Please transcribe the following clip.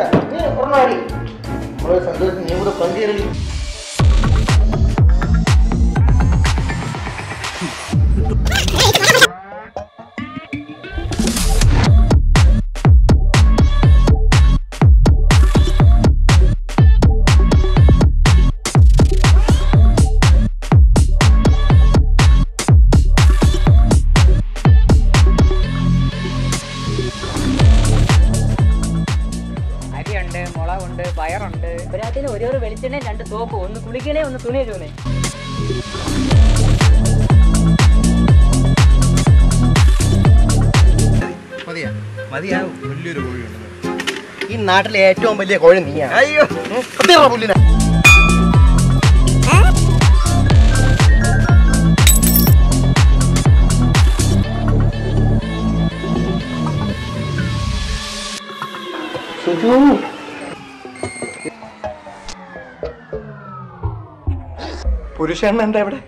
ಅಂತ ನೀನು ಕೊರೋನಾ ಅಡಿ ಸಂತೋಷ ನೀವು ಕೂಡ ಬಂದಿರಲಿ അരിയുണ്ട് മുളകുണ്ട് പയറുണ്ട്. ഒരാത്തിന് ഓരോ വെളിച്ചെണ്ണ രണ്ട് സോപ്പ് ഒന്ന് കുളിക്കണേ ഒന്ന് തുണി കഴുകണേ. മതിയാ മതിയാവും വലിയൊരു കോഴിയുണ്ട്. ഈ നാട്ടിലെ ഏറ്റവും വലിയ കോഴി നീയാ അയ്യോ. പുല്ലിനെ? സുജു പുരുഷണ്ണ എന്താ ഇവിടെ?